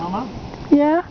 Mama? Yeah?